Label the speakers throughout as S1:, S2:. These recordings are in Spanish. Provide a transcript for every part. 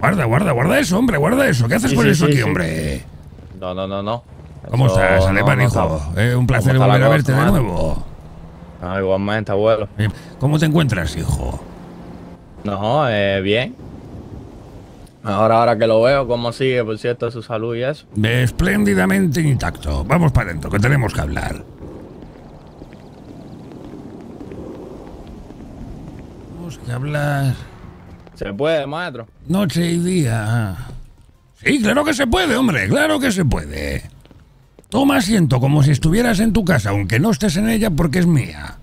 S1: Guarda, guarda, guarda eso, hombre, guarda eso. ¿Qué haces
S2: Sí,
S1: con
S2: sí,
S1: eso
S2: sí,
S1: aquí, hombre?
S2: No, no, no, no.
S1: ¿Cómo
S2: Eso
S1: estás,
S2: no-
S1: alemán,
S2: no
S1: hijo?
S2: está-
S1: Eh, un placer
S2: ¿Cómo está la
S1: volver a verte de nuevo.
S2: Ah, igualmente, abuelo.
S1: Eh, ¿Cómo te encuentras, hijo?
S2: No, eh, bien. Ahora, ahora que lo veo, cómo sigue, por cierto, su salud y eso.
S1: Espléndidamente intacto. Vamos para adentro, que tenemos que hablar. Tenemos que hablar
S2: ¿Se puede, maestro?
S1: noche y día. Sí, claro que se puede, hombre, claro que se puede. Toma asiento como si estuvieras en tu casa, aunque no estés en ella porque es mía.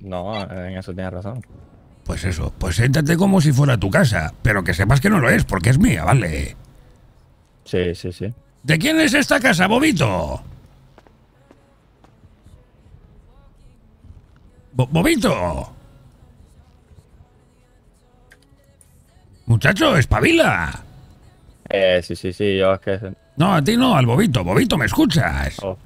S2: No, en eso tienes razón.
S1: Pues eso, pues siéntate como si fuera tu casa, pero que sepas que no lo es porque es mía, ¿vale?
S2: Sí, sí, sí.
S1: ¿De quién es esta casa, Bobito? Bo- Bobito. Muchacho, espabila.
S2: Eh, sí, sí, sí, yo es que...
S1: No, a ti no, al Bobito. Bobito, ¿me escuchas?
S2: Oh,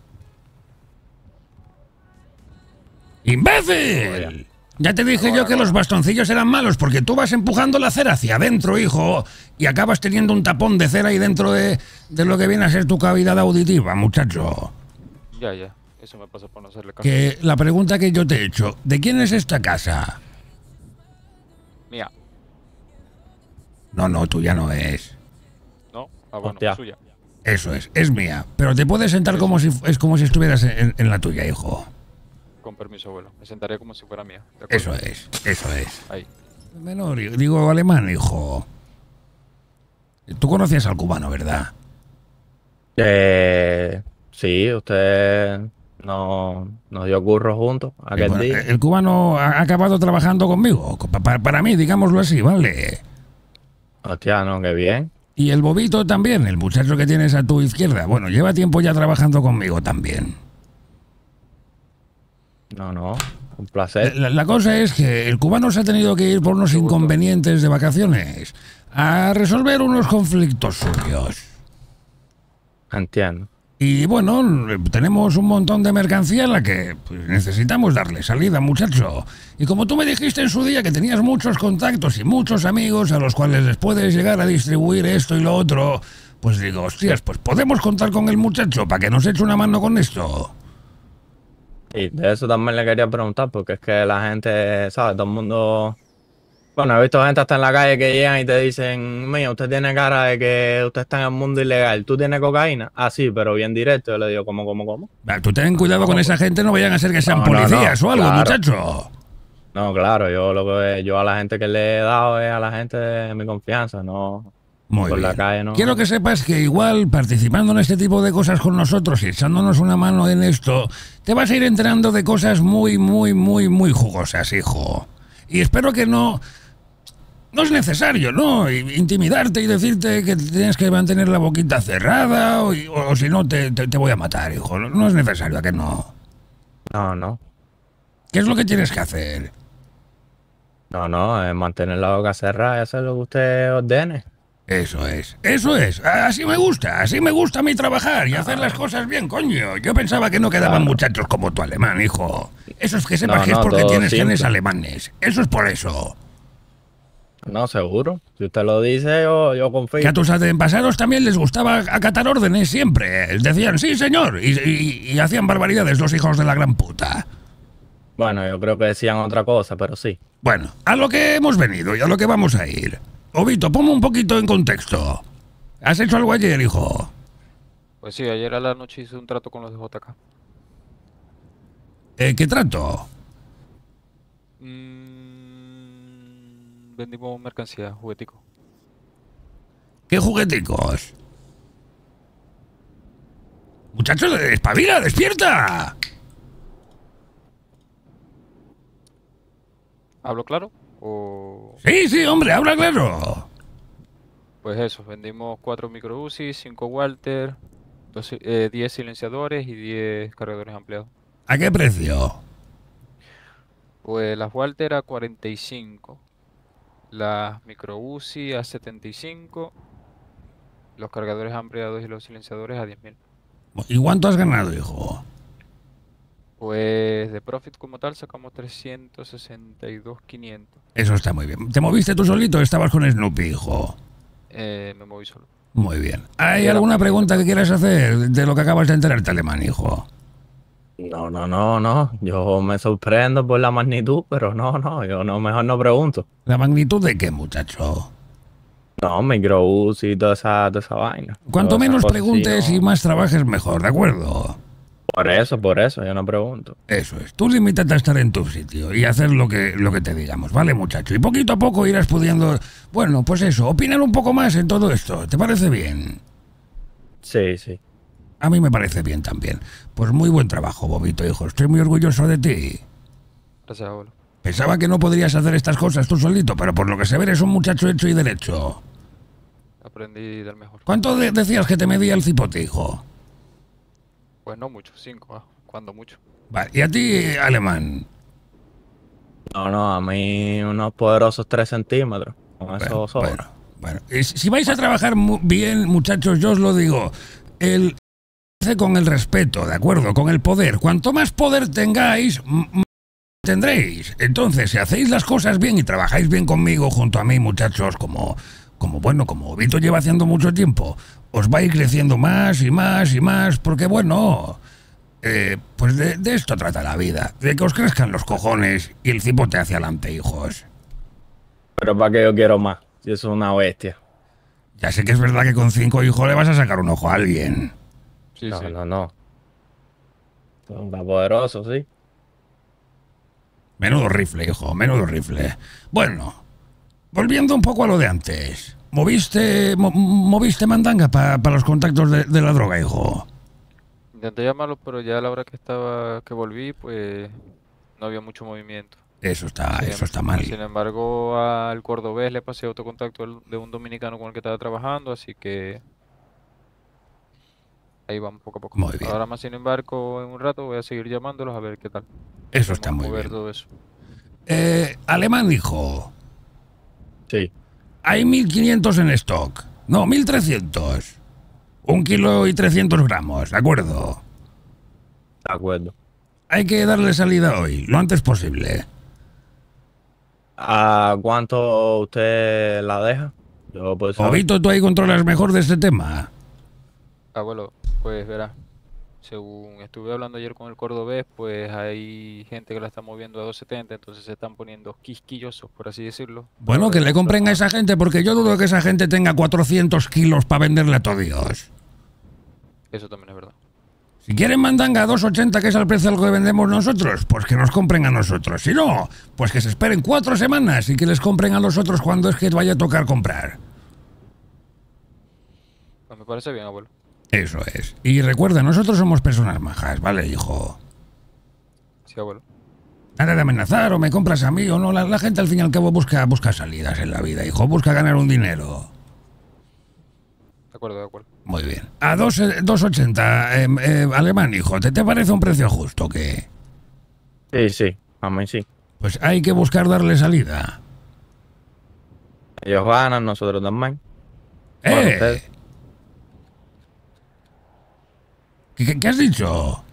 S1: ¡Imbécil! Ya te dije yo que los bastoncillos eran malos porque tú vas empujando la cera hacia adentro, hijo, y acabas teniendo un tapón de cera ahí dentro de, de lo que viene a ser tu cavidad auditiva, muchacho.
S3: Ya, ya. Eso me pasa por no hacerle caso.
S1: Que la pregunta que yo te he hecho, ¿de quién es esta casa? No, no, tuya no es.
S3: ¿No? Ah, bueno,
S2: Hostia.
S3: suya.
S1: Eso es, es mía. Pero te puedes sentar como si es como si estuvieras en, en la tuya, hijo.
S3: Con permiso, abuelo. Me sentaré como si fuera mía.
S1: Eso es, eso es.
S3: Ahí.
S1: Menor, digo alemán, hijo. Tú conocías al cubano, ¿verdad?
S2: Eh, sí, usted no, nos dio curro juntos aquel
S1: Bueno,
S2: día.
S1: el cubano ha acabado trabajando conmigo. Pa- pa- para mí, digámoslo así, ¿vale?
S2: Hostia, no, qué bien.
S1: Y el bobito también, el muchacho que tienes a tu izquierda. Bueno, lleva tiempo ya trabajando conmigo también.
S2: No, no, un placer.
S1: La, la cosa es que el cubano se ha tenido que ir por unos inconvenientes de vacaciones a resolver unos conflictos suyos.
S2: Entiendo.
S1: Y bueno, tenemos un montón de mercancía en la que pues, necesitamos darle salida, muchacho. Y como tú me dijiste en su día que tenías muchos contactos y muchos amigos a los cuales les puedes llegar a distribuir esto y lo otro, pues digo, hostias, pues podemos contar con el muchacho para que nos eche una mano con esto.
S2: Y de eso también le quería preguntar, porque es que la gente, ¿sabes? Todo el mundo. Bueno, he visto gente hasta en la calle que llegan y te dicen, mira, usted tiene cara de que usted está en el mundo ilegal. ¿Tú tienes cocaína? Ah, sí, pero bien directo. Yo le digo, ¿cómo, cómo, cómo?
S1: Va, Tú ten cuidado con esa gente, no vayan a ser que sean
S2: No, no, no,
S1: policías o algo,
S2: claro.
S1: muchacho.
S2: No, claro, yo lo que yo a la gente que le he dado es a la gente de mi confianza, no
S1: Muy
S2: por la
S1: bien.
S2: calle, no.
S1: Quiero que sepas que igual participando en este tipo de cosas con nosotros y echándonos una mano en esto, te vas a ir enterando de cosas muy, muy, muy, muy jugosas, hijo. Y espero que no... No es necesario, ¿no? Intimidarte y decirte que tienes que mantener la boquita cerrada o, o si no te, te- te voy a matar, hijo. No- es necesario, ¿a que no?
S2: No, no.
S1: ¿Qué es lo que tienes que hacer?
S2: No, no, es mantener la boca cerrada y hacer lo que usted ordene.
S1: Eso es, eso es. Así me gusta, así me gusta a mí trabajar y hacer las cosas bien, coño. Yo pensaba que no quedaban muchachos como tu alemán, hijo. Eso es que sepas
S2: No,
S1: que es
S2: no,
S1: porque tienes genes alemanes. Eso es por eso.
S2: No, seguro. Si usted lo dice, yo, yo confío.
S1: Que a tus antepasados también les gustaba acatar órdenes siempre. Decían, sí, señor. Y, y- y hacían barbaridades los hijos de la gran puta.
S2: Bueno, yo creo que decían otra cosa, pero sí.
S1: Bueno, a lo que hemos venido y a lo que vamos a ir. Obito, ponme un poquito en contexto. ¿Has hecho algo ayer, hijo?
S3: Pues sí, ayer a la noche hice un trato con los de JK.
S1: Eh, ¿Qué trato?
S3: Mm, vendimos mercancía, juguetico.
S1: ¿Qué jugueticos? Muchachos, espabila, despierta.
S3: ¿Hablo claro? O...
S1: Sí, sí, hombre, habla claro.
S3: Pues eso, vendimos 4 micro UCI, 5 Walter, 12 eh, 10 silenciadores y 10 cargadores ampliados.
S1: ¿A qué precio?
S3: Pues las Walter a 45, las micro UCI a 75, los cargadores ampliados y los silenciadores a 10.000.
S1: ¿Y cuánto has ganado, hijo?
S3: Pues de profit como tal sacamos 362.500.
S1: Eso está muy bien. ¿Te moviste tú solito o estabas con Snoopy, hijo?
S3: eh, me moví solo.
S1: Muy bien. ¿Hay alguna pregunta que quieras hacer de lo que acabas de enterarte, alemán, hijo?
S2: No, no, no, no. Yo me sorprendo por la magnitud, pero no, no. Yo no, mejor no pregunto.
S1: ¿La magnitud de qué, muchacho?
S2: No, microbús y toda esa, toda esa vaina.
S1: Cuanto menos
S2: sí,
S1: preguntes
S2: no.
S1: y más trabajes, mejor, ¿de acuerdo?
S2: Por eso, por eso, yo no pregunto.
S1: Eso es. Tú limítate a estar en tu sitio y hacer lo que, lo que te digamos, ¿vale, muchacho? Y poquito a poco irás pudiendo... Bueno, pues eso, opinar un poco más en todo esto. ¿Te parece bien?
S2: Sí, sí.
S1: A mí me parece bien también. Pues muy buen trabajo, Bobito, hijo. Estoy muy orgulloso de ti.
S3: Gracias, abuelo.
S1: Pensaba que no podrías hacer estas cosas tú solito, pero por lo que se ve eres un muchacho hecho y derecho.
S3: Aprendí del mejor.
S1: ¿Cuánto de- decías que te medía el cipote, hijo?
S3: Pues no mucho, cinco, ah, cuando mucho.
S1: Vale, y a ti, alemán.
S2: No, no, a mí unos poderosos 3 centímetros. Con
S1: Bueno,
S2: eso sobra.
S1: bueno, bueno. Y si vais a trabajar mu- bien, muchachos, yo os lo digo. El con el respeto, ¿de acuerdo? Con el poder. Cuanto más poder tengáis, m- m- tendréis. Entonces, si hacéis las cosas bien y trabajáis bien conmigo, junto a mí, muchachos, como, como bueno, como Vito lleva haciendo mucho tiempo, os vais creciendo más y más y más, porque bueno, eh, pues de, de esto trata la vida, de que os crezcan los cojones y el cipote hacia adelante, hijos.
S2: Pero para que yo quiero más. Yo soy una bestia.
S1: Ya sé que es verdad que con cinco hijos le vas a sacar un ojo a alguien.
S3: Sí,
S2: no,
S3: sí.
S2: no, no. Son poderosos, sí.
S1: Menudo rifle, hijo, menudo rifle. Bueno, volviendo un poco a lo de antes. ¿Moviste, mo- moviste mandanga para los contactos de, de la droga, hijo?
S3: Intenté llamarlos, pero ya a la hora que estaba, que volví, pues no había mucho movimiento.
S1: Eso está, eso
S3: em-
S1: está mal.
S3: Sin embargo, al cordobés le pasé otro contacto de un dominicano con el que estaba trabajando, así que ahí vamos poco a poco.
S1: Muy bien.
S3: Ahora más sin embargo, en un rato voy a seguir llamándolos a ver qué tal.
S1: Eso está muy bien.
S3: todo eso.
S1: Eh, alemán, hijo.
S2: Sí.
S1: Hay 1500 en stock. No, 1300. Un kilo y 300 gramos, ¿de acuerdo?
S2: De acuerdo.
S1: Hay que darle salida hoy, lo antes posible.
S2: ¿A cuánto usted la deja? Yo pues
S1: Obito, tú ahí controlas mejor de este tema.
S3: Abuelo, pues verá, según estuve hablando ayer con el cordobés, pues hay gente que la está moviendo a 270, entonces se están poniendo quisquillosos, por así decirlo.
S1: Bueno, que le compren a esa gente, porque yo dudo que esa gente tenga 400 kilos para venderle a todo Dios.
S3: Eso también es verdad.
S1: Si quieren mandanga a 2,80, que es el precio al que vendemos nosotros, pues que nos compren a nosotros. Si no, pues que se esperen cuatro semanas y que les compren a los otros cuando es que vaya a tocar comprar.
S3: Pues me parece bien, abuelo.
S1: Eso es. Y recuerda, nosotros somos personas majas, ¿vale, hijo?
S3: Sí, abuelo.
S1: Nada de amenazar o me compras a mí o no. La, la gente al fin y al cabo busca, busca salidas en la vida, hijo. Busca ganar un dinero.
S3: De acuerdo, de acuerdo.
S1: Muy bien. A dos, eh, 2,80, eh, eh, alemán, hijo. ¿Te, ¿Te parece un precio justo que?
S2: Sí, sí. A mí sí.
S1: Pues hay que buscar darle salida.
S2: Ellos ganan, nosotros también. Bueno,
S1: ¡Eh!
S2: usted-
S1: ¿Qué, has dicho?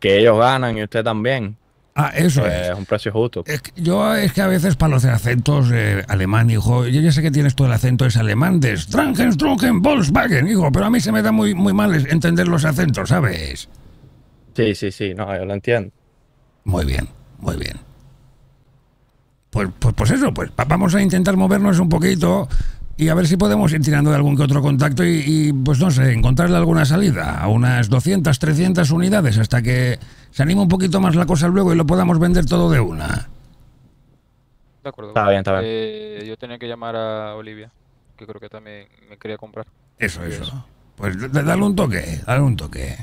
S2: Que ellos ganan y usted también.
S1: Ah, eso
S2: Pues
S1: es.
S2: es un precio justo.
S1: Es que yo es que a veces para los acentos eh, alemán, hijo, yo ya sé que tienes todo el acento es alemán de Strangenstrucken Volkswagen, hijo, pero a mí se me da muy, muy mal entender los acentos, ¿sabes?
S2: Sí, sí, sí. No, yo lo entiendo.
S1: Muy bien, muy bien. Pues, pues, pues eso, pues va- vamos a intentar movernos un poquito y a ver si podemos ir tirando de algún que otro contacto y, y, pues no sé, encontrarle alguna salida a unas 200, 300 unidades hasta que se anime un poquito más la cosa luego y lo podamos vender todo de una.
S3: De acuerdo.
S2: Está bien, está bien.
S3: Eh, yo tenía que llamar a Olivia, que creo que también me quería comprar.
S1: Eso, eso. Pues dale un toque, dale un toque.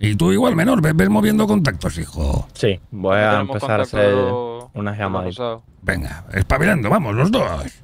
S1: Y tú igual, menor, ves, ves moviendo contactos, hijo.
S2: Sí, voy a empezar a hacer unas llamadas.
S1: Venga, espabilando, vamos, los dos.